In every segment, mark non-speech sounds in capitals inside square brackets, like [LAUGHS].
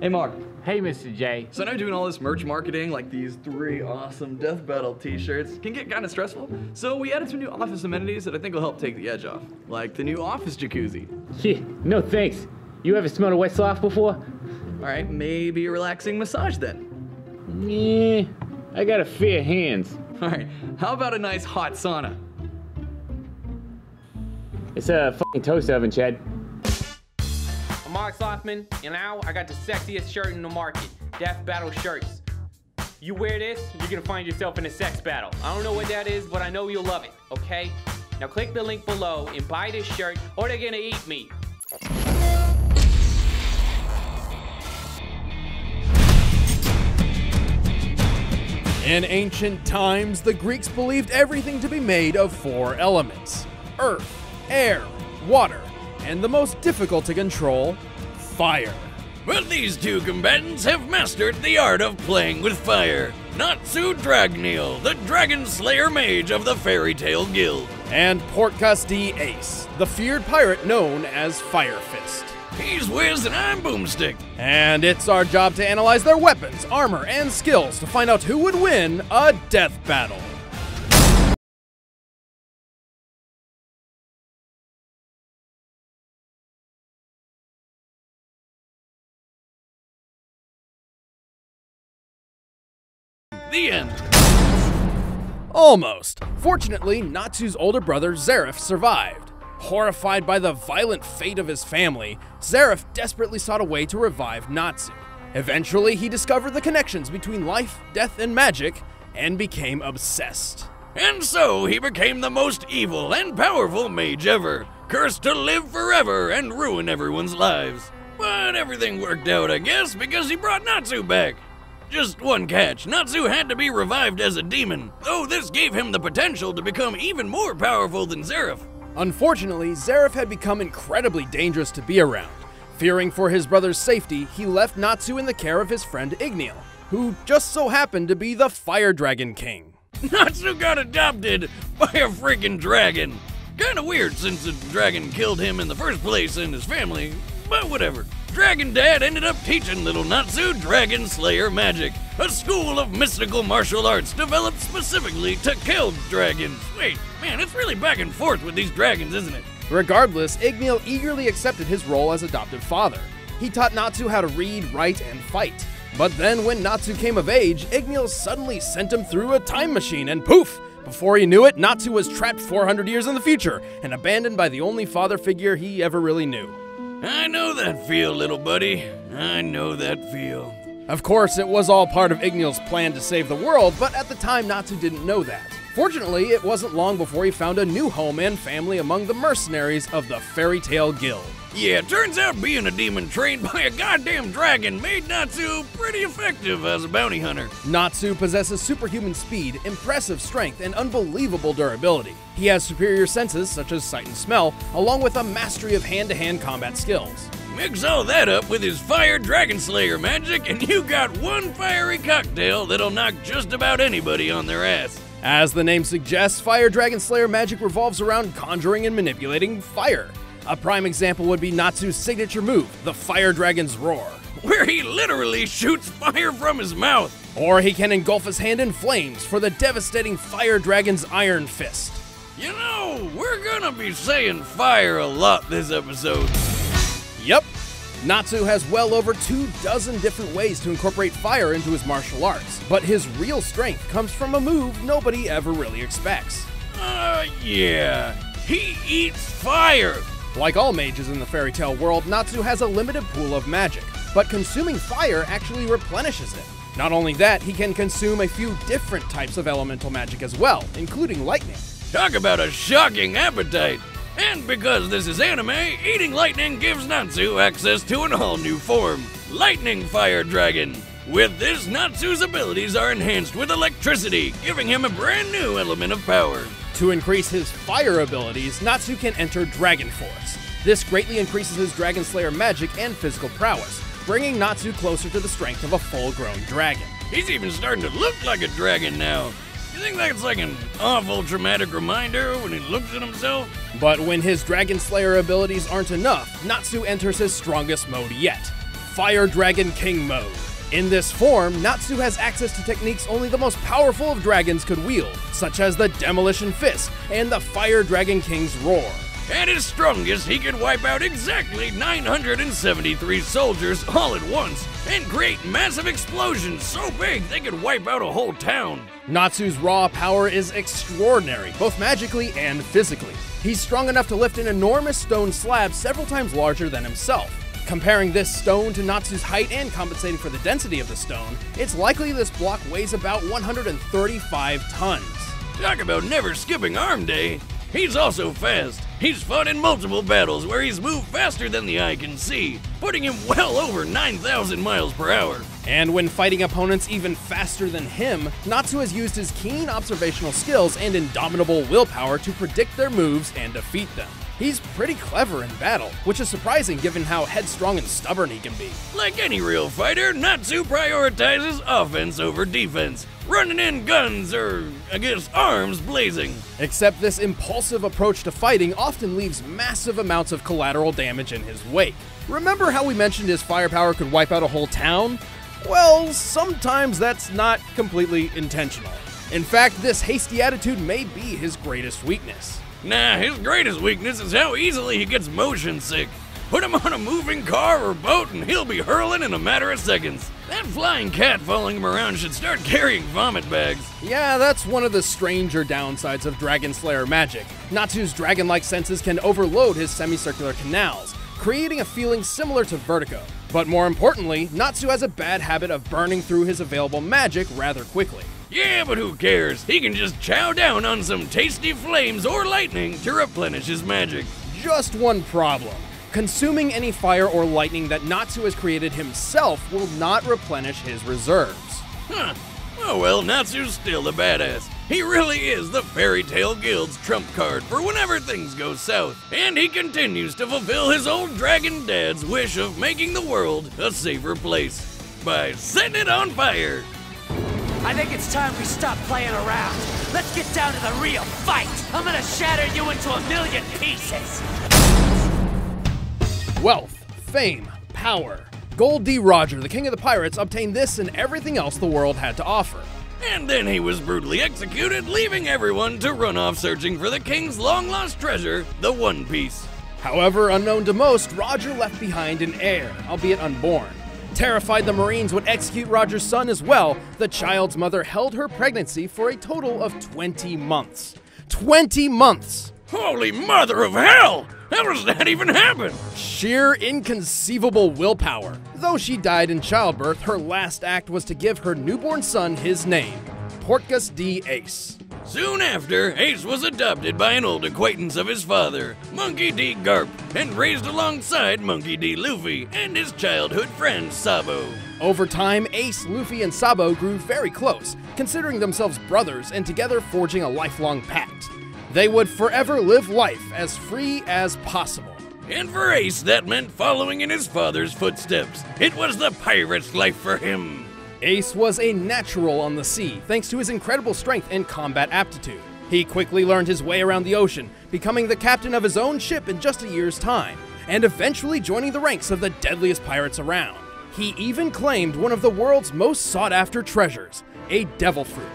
Hey, Mark. Hey, Mr. J. So I know doing all this merch marketing, like these three awesome Death Battle t-shirts, can get kind of stressful. So we added some new office amenities that I think will help take the edge off. Like the new office jacuzzi. Yeah, no thanks. You ever smelled a wet sloth before? All right, maybe a relaxing massage then. Yeah, I got a fair hands. All right, how about a nice hot sauna? It's a fucking toast oven, Chad. I'm Mark Slothman, and now I got the sexiest shirt in the market, Death Battle shirts. You wear this, you're gonna find yourself in a sex battle. I don't know what that is, but I know you'll love it, okay? Now click the link below and buy this shirt, or they're gonna eat me. In ancient times, the Greeks believed everything to be made of four elements earth, air, water, and the most difficult to control, fire. But these two combatants have mastered the art of playing with fire. Natsu Dragneel, the Dragon Slayer Mage of the Fairy Tail Guild. And Portgas D. Ace, the feared pirate known as Fire Fist. He's Wiz and I'm Boomstick. And it's our job to analyze their weapons, armor, and skills to find out who would win a death battle. Almost. Fortunately, Natsu's older brother Zeref survived. Horrified by the violent fate of his family, Zeref desperately sought a way to revive Natsu. Eventually, he discovered the connections between life, death, and magic, and became obsessed. And so he became the most evil and powerful mage ever, cursed to live forever and ruin everyone's lives. But everything worked out, I guess, because he brought Natsu back. Just one catch Natsu had to be revived as a demon, though this gave him the potential to become even more powerful than Zeref. Unfortunately, Zeref had become incredibly dangerous to be around. Fearing for his brother's safety, he left Natsu in the care of his friend Igniel, who just so happened to be the Fire Dragon King. Natsu got adopted by a freaking dragon. Kinda weird since the dragon killed him in the first place and his family, but whatever. Dragon Dad ended up teaching little Natsu Dragon Slayer magic, a school of mystical martial arts developed specifically to kill dragons. Wait, man, it's really back and forth with these dragons, isn't it? Regardless, Igniel eagerly accepted his role as adoptive father. He taught Natsu how to read, write, and fight. But then, when Natsu came of age, Igniel suddenly sent him through a time machine, and poof! Before he knew it, Natsu was trapped 400 years in the future and abandoned by the only father figure he ever really knew. I know that feel, little buddy. I know that feel. Of course, it was all part of Igniel's plan to save the world, but at the time, Natsu didn't know that. Fortunately, it wasn't long before he found a new home and family among the mercenaries of the Fairy Tail Guild. Yeah, turns out being a demon trained [LAUGHS] by a goddamn dragon made Natsu pretty effective as a bounty hunter. Natsu possesses superhuman speed, impressive strength, and unbelievable durability. He has superior senses, such as sight and smell, along with a mastery of hand to hand combat skills. Mix all that up with his fire dragon slayer magic, and you got one fiery cocktail that'll knock just about anybody on their ass. As the name suggests, Fire Dragon Slayer magic revolves around conjuring and manipulating fire. A prime example would be Natsu's signature move, the Fire Dragon's Roar. Where he literally shoots fire from his mouth. Or he can engulf his hand in flames for the devastating Fire Dragon's Iron Fist. You know, we're gonna be saying fire a lot this episode. Yep. Natsu has well over two dozen different ways to incorporate fire into his martial arts, but his real strength comes from a move nobody ever really expects. Uh, yeah. He eats fire. Like all mages in the Fairy Tail world, Natsu has a limited pool of magic, but consuming fire actually replenishes it. Not only that, he can consume a few different types of elemental magic as well, including lightning. Talk about a shocking appetite. And because this is anime, eating lightning gives Natsu access to an all new form Lightning Fire Dragon. With this, Natsu's abilities are enhanced with electricity, giving him a brand new element of power. To increase his fire abilities, Natsu can enter Dragon Force. This greatly increases his Dragon Slayer magic and physical prowess, bringing Natsu closer to the strength of a full grown dragon. He's even starting to look like a dragon now. You think that's like an awful traumatic reminder when he looks at himself? But when his Dragon Slayer abilities aren't enough, Natsu enters his strongest mode yet Fire Dragon King mode. In this form, Natsu has access to techniques only the most powerful of dragons could wield, such as the Demolition Fist and the Fire Dragon King's Roar. At his strongest, he could wipe out exactly 973 soldiers all at once and create massive explosions so big they could wipe out a whole town. Natsu's raw power is extraordinary, both magically and physically. He's strong enough to lift an enormous stone slab several times larger than himself. Comparing this stone to Natsu's height and compensating for the density of the stone, it's likely this block weighs about 135 tons. Talk about never skipping arm day. He's also fast. He's fought in multiple battles where he's moved faster than the eye can see, putting him well over 9,000 miles per hour. And when fighting opponents even faster than him, Natsu has used his keen observational skills and indomitable willpower to predict their moves and defeat them. He's pretty clever in battle, which is surprising given how headstrong and stubborn he can be. Like any real fighter, Natsu prioritizes offense over defense, running in guns or, I guess, arms blazing. Except this impulsive approach to fighting often leaves massive amounts of collateral damage in his wake. Remember how we mentioned his firepower could wipe out a whole town? Well, sometimes that's not completely intentional. In fact, this hasty attitude may be his greatest weakness. Nah, his greatest weakness is how easily he gets motion sick. Put him on a moving car or boat and he'll be hurling in a matter of seconds. That flying cat following him around should start carrying vomit bags. Yeah, that's one of the stranger downsides of Dragon Slayer magic. Natsu's dragon like senses can overload his semicircular canals, creating a feeling similar to vertigo. But more importantly, Natsu has a bad habit of burning through his available magic rather quickly. Yeah, but who cares? He can just chow down on some tasty flames or lightning to replenish his magic. Just one problem. Consuming any fire or lightning that Natsu has created himself will not replenish his reserves. Huh. Oh well, Natsu's still a badass. He really is the Fairy Tail Guild's trump card for whenever things go south. And he continues to fulfill his old dragon dad's wish of making the world a safer place by setting it on fire. I think it's time we stop playing around. Let's get down to the real fight. I'm gonna shatter you into a million pieces. Wealth, fame, power. Gold D. Roger, the king of the pirates, obtained this and everything else the world had to offer. And then he was brutally executed, leaving everyone to run off searching for the king's long lost treasure, the One Piece. However, unknown to most, Roger left behind an heir, albeit unborn. Terrified the Marines would execute Roger's son as well, the child's mother held her pregnancy for a total of 20 months. 20 months! Holy mother of hell! How does that even happen? Sheer inconceivable willpower. Though she died in childbirth, her last act was to give her newborn son his name, Portgas D. Ace. Soon after, Ace was adopted by an old acquaintance of his father, Monkey D. Garp, and raised alongside Monkey D. Luffy and his childhood friend Sabo. Over time, Ace, Luffy, and Sabo grew very close, considering themselves brothers and together forging a lifelong pact. They would forever live life as free as possible. And for Ace, that meant following in his father's footsteps. It was the pirate's life for him. Ace was a natural on the sea, thanks to his incredible strength and combat aptitude. He quickly learned his way around the ocean, becoming the captain of his own ship in just a year's time, and eventually joining the ranks of the deadliest pirates around. He even claimed one of the world's most sought after treasures, a devil fruit.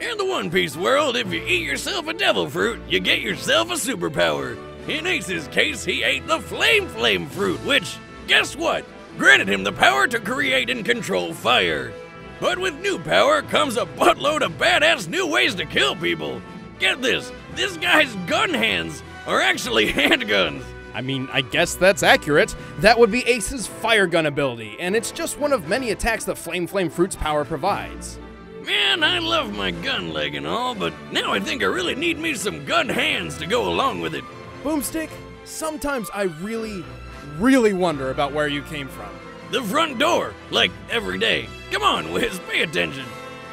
In the One Piece world, if you eat yourself a devil fruit, you get yourself a superpower. In Ace's case, he ate the Flame Flame fruit, which, guess what? Granted him the power to create and control fire. But with new power comes a buttload of badass new ways to kill people. Get this, this guy's gun hands are actually [LAUGHS] handguns. I mean, I guess that's accurate. That would be Ace's fire gun ability, and it's just one of many attacks that Flame Flame Fruit's power provides. Man, I love my gun leg and all, but now I think I really need me some gun hands to go along with it. Boomstick, sometimes I really, really wonder about where you came from. The front door, like every day. Come on, Wiz, pay attention.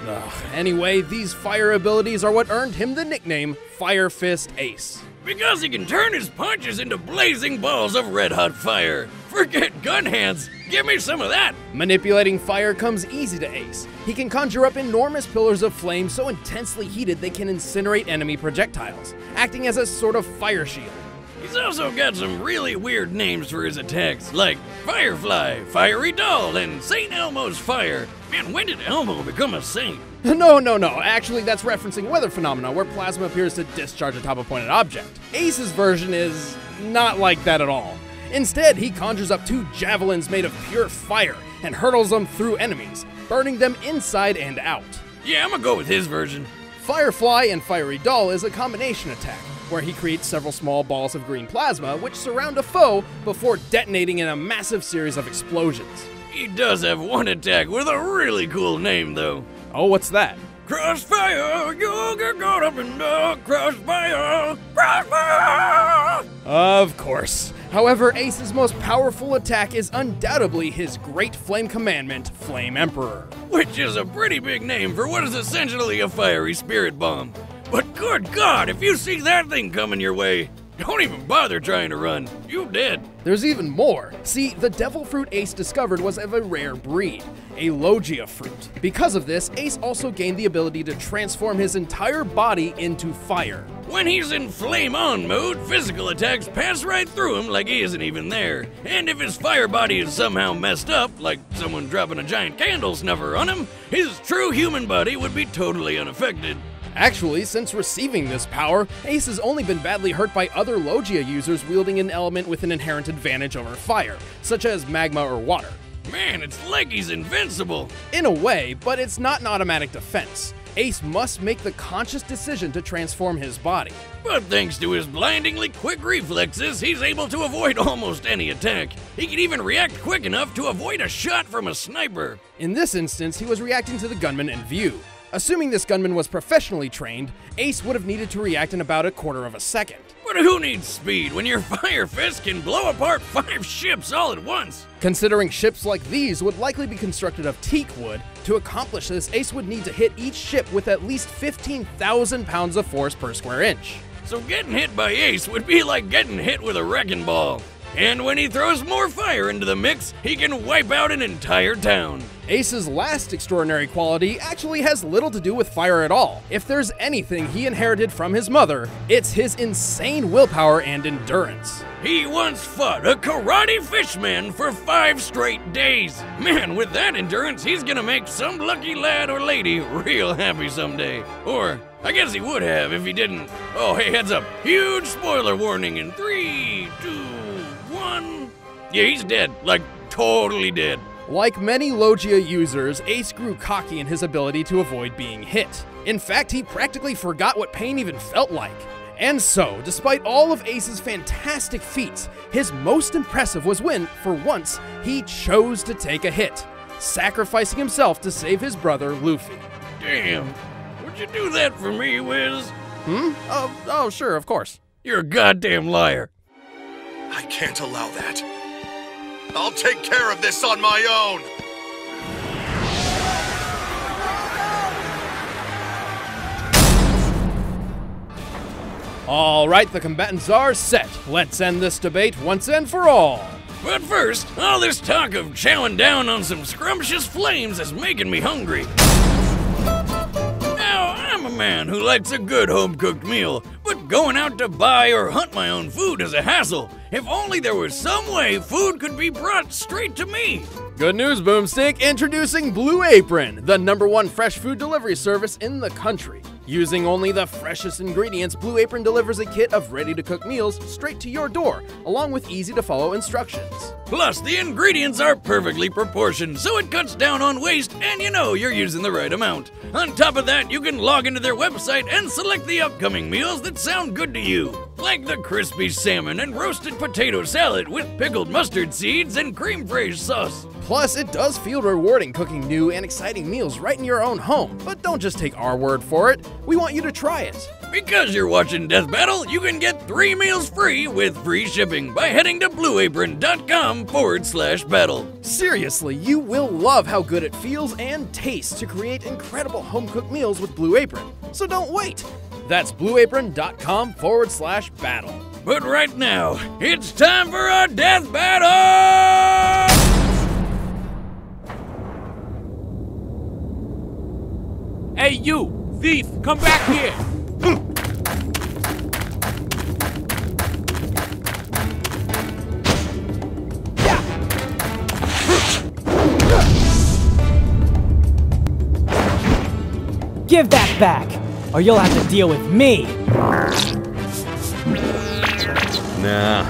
Ugh. Anyway, these fire abilities are what earned him the nickname Fire Fist Ace. Because he can turn his punches into blazing balls of red hot fire. Forget gun hands, give me some of that. Manipulating fire comes easy to Ace. He can conjure up enormous pillars of flame so intensely heated they can incinerate enemy projectiles, acting as a sort of fire shield. He's also got some really weird names for his attacks, like Firefly, Fiery Doll, and St. Elmo's Fire. Man, when did Elmo become a saint? [LAUGHS] No, no, no. Actually, that's referencing weather phenomena where plasma appears to discharge atop a pointed object. Ace's version is not like that at all. Instead, he conjures up two javelins made of pure fire and hurtles them through enemies, burning them inside and out. Yeah, I'm gonna go with his version. Firefly and Fiery Doll is a combination attack, where he creates several small balls of green plasma which surround a foe before detonating in a massive series of explosions. He does have one attack with a really cool name, though. Oh, what's that? Crossfire, you get caught up in the crossfire, crossfire! Of course. However, Ace's most powerful attack is undoubtedly his Great Flame Commandment, Flame Emperor. Which is a pretty big name for what is essentially a fiery spirit bomb. But good God, if you see that thing coming your way, don't even bother trying to run. You dead. There's even more. See, the devil fruit Ace discovered was of a rare breed, a Logia fruit. Because of this, Ace also gained the ability to transform his entire body into fire. When he's in flame on mode, physical attacks pass right through him like he isn't even there. And if his fire body is somehow messed up, like someone dropping a giant candle snuffer on him, his true human body would be totally unaffected. Actually, since receiving this power, Ace has only been badly hurt by other Logia users wielding an element with an inherent advantage over fire, such as magma or water. Man, it's like he's invincible. In a way, but it's not an automatic defense. Ace must make the conscious decision to transform his body. But thanks to his blindingly quick reflexes, he's able to avoid [LAUGHS] almost any attack. He can even react quick enough to avoid a shot from a sniper. In this instance, he was reacting to the gunman in view. Assuming this gunman was professionally trained, Ace would have needed to react in about a quarter of a second. But who needs speed when your [LAUGHS] fire fist can blow apart five ships all at once? Considering ships like these would likely be constructed of teak wood, to accomplish this, Ace would need to hit each ship with at least 15,000 pounds of force per square inch. So getting hit by Ace would be like getting hit with a wrecking ball. And when he throws more fire into the mix, he can wipe out an entire town. Ace's last extraordinary quality actually has little to do with fire at all. If there's anything he inherited from his mother, it's his insane willpower and endurance. He once fought a karate fishman for five straight days. Man, with that endurance, he's gonna make some lucky lad or lady real happy someday. Or, I guess he would have if he didn't. Oh, hey, heads up. Huge spoiler warning in three. Yeah, he's dead. Like, totally dead. Like many Logia users, Ace grew cocky in his ability to avoid being hit. In fact, he practically forgot what pain even felt like. And so, despite all of Ace's fantastic feats, his most impressive was when, for once, he chose to take a hit, sacrificing himself to save his brother Luffy. Damn. Would you do that for me, Wiz? Hmm? Oh, oh, sure, of course. You're a goddamn liar. I can't allow that. I'll take care of this on my own. All right, the combatants are set. Let's end this debate once and for all. But first, all this talk of chowing down on some scrumptious flames is making me hungry. Now, I'm a man who likes a good home cooked meal, but going out to buy or hunt my own food is a hassle. If only there was some way food could be brought straight to me. Good news, Boomstick! Introducing Blue Apron, the number one fresh food delivery service in the country. Using only the freshest ingredients, Blue Apron delivers a kit of ready to cook meals straight to your door, along with easy to follow instructions. Plus, the ingredients are perfectly proportioned, so it cuts down on waste and you know you're using the right amount. On top of that, you can log into their website and select the upcoming meals that sound good to you, like the crispy salmon and roasted potato salad with pickled mustard seeds and cream fraiche sauce. Plus, it does feel rewarding cooking new and exciting meals right in your own home. But don't just take our word for it, we want you to try it. Because you're watching Death Battle, you can get three meals free with free shipping by heading to blueapron.com forward slash battle. Seriously, you will love how good it feels and tastes to create incredible home cooked meals with Blue Apron. So don't wait. That's blueapron.com forward slash battle. But right now, it's time for a death battle! Hey, you! Thief, come back here! Give that back, or you'll have to deal with me! Nah.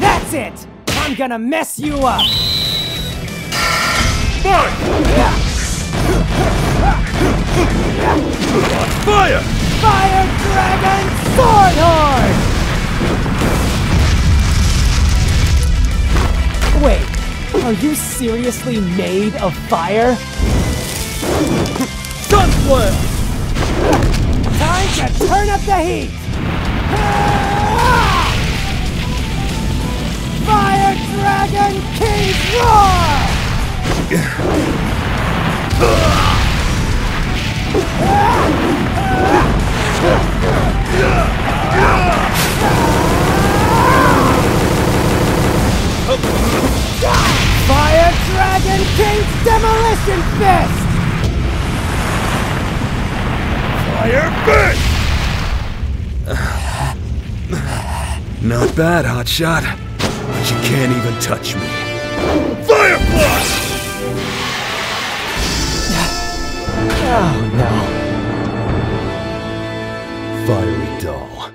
That's it! I'm gonna mess you up! Fight! Yeah. Fire! Fire Dragon Sword Horn! Wait, are you seriously made of fire? Gunflare! Time to turn up the heat! Fire Dragon King's Roar! Fire Dragon King's Demolition Fist! Fire Fist! Not bad, Hotshot. But you can't even touch me. Fire Blast! Oh no. Fiery Doll.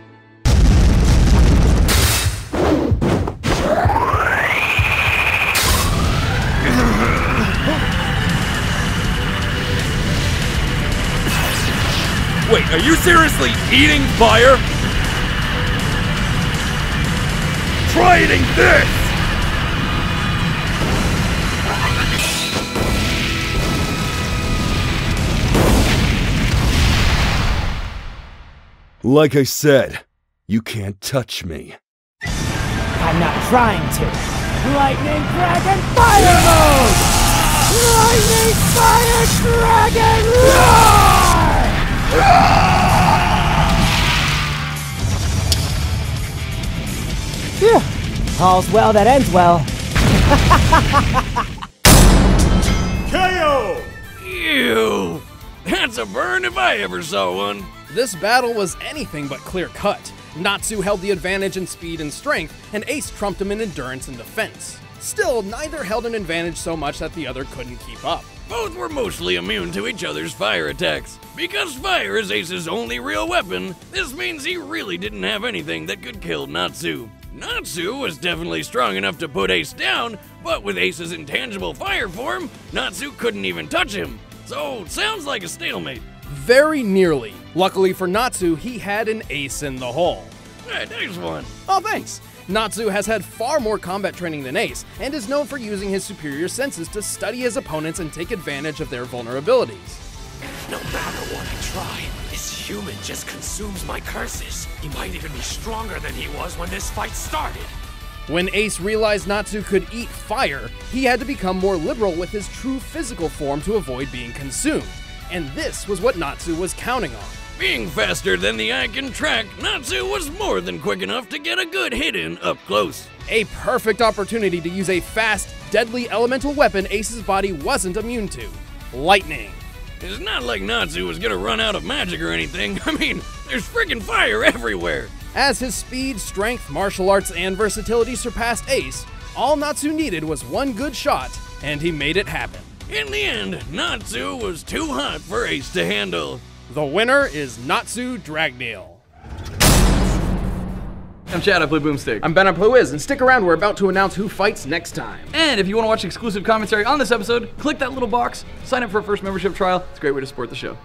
Wait, are you seriously eating fire? Try eating this! Like I said, you can't touch me. I'm not trying to. Lightning Dragon Fire Mode! Lightning Fire Dragon Roar! Phew. All's well that ends well. KO! Ew! That's a burn if I ever saw one. This battle was anything but clear cut. Natsu held the advantage in speed and strength, and Ace trumped him in endurance and defense. Still, neither held an advantage so much that the other couldn't keep up. Both were mostly immune to each other's fire attacks. Because fire is Ace's only real weapon, this means he really didn't have anything that could kill Natsu. Natsu was definitely strong enough to put Ace down, but with Ace's intangible fire form, Natsu couldn't even touch him. So, sounds like a stalemate. Very nearly. Luckily for Natsu, he had an ace in the hole. Hey, there's one. Oh, thanks. Natsu has had far more combat training than Ace, and is known for using his superior senses to study his opponents and take advantage of their vulnerabilities. No matter what I try, this human just consumes my curses. He might even be stronger than he was when this fight started. When Ace realized Natsu could eat fire, he had to become more liberal with his true physical form to avoid being consumed. And this was what Natsu was counting on. Being faster than the eye can track, Natsu was more than quick enough to get a good hit in up close. A perfect opportunity to use a fast, deadly elemental weapon Ace's body wasn't immune to lightning. It's not like Natsu was gonna run out of magic or anything. [LAUGHS] I mean, there's freaking fire everywhere. As his speed, strength, martial arts, and versatility surpassed Ace, all Natsu needed was one good shot, and he made it happen. In the end, Natsu was too hot for Ace to handle. The winner is Natsu Dragneel. I'm Chad, I play Boomstick. I'm Ben, I play Wiz, and stick around, we're about to announce who fights next time. And if you want to watch exclusive commentary on this episode, click that little box, sign up for a first membership trial. It's a great way to support the show.